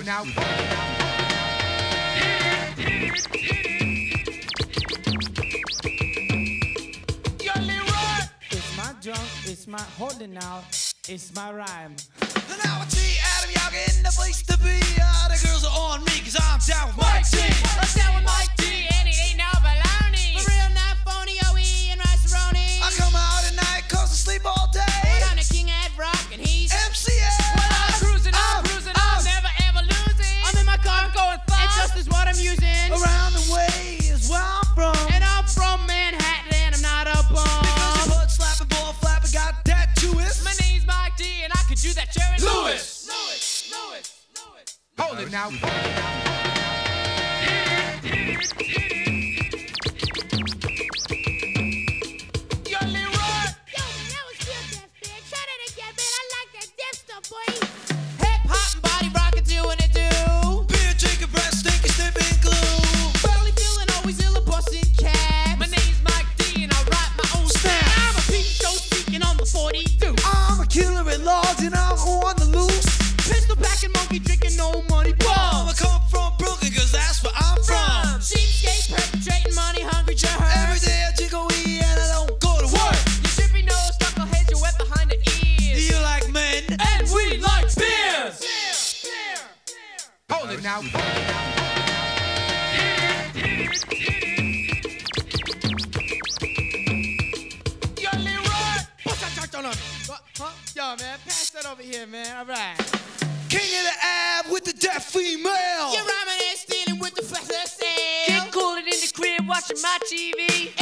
it now. Pull it now. Drum, it's my holding out, it's my rhyme. The now see Adam Young in the place to be. Uh, the girls are on me, cause I'm down with my team. Hold it now. It now. Hit it, hit it, hit it. no money bomb. I come from Brooklyn, cause that's where I'm from. Cheapskate, perpetrating money, hungry jerk. Every day I jiggle E and I don't go to work. You trippy nose, knuckleheads, you wet behind the ears. Do You like men, and we like beers. Beer, beer, beer. Hold it now. Yo, man, pass that over here, man. All right. King of the Ab with the deaf female. You're rhyming and stealing with the fresher sale. Get cooling in the crib watching my TV.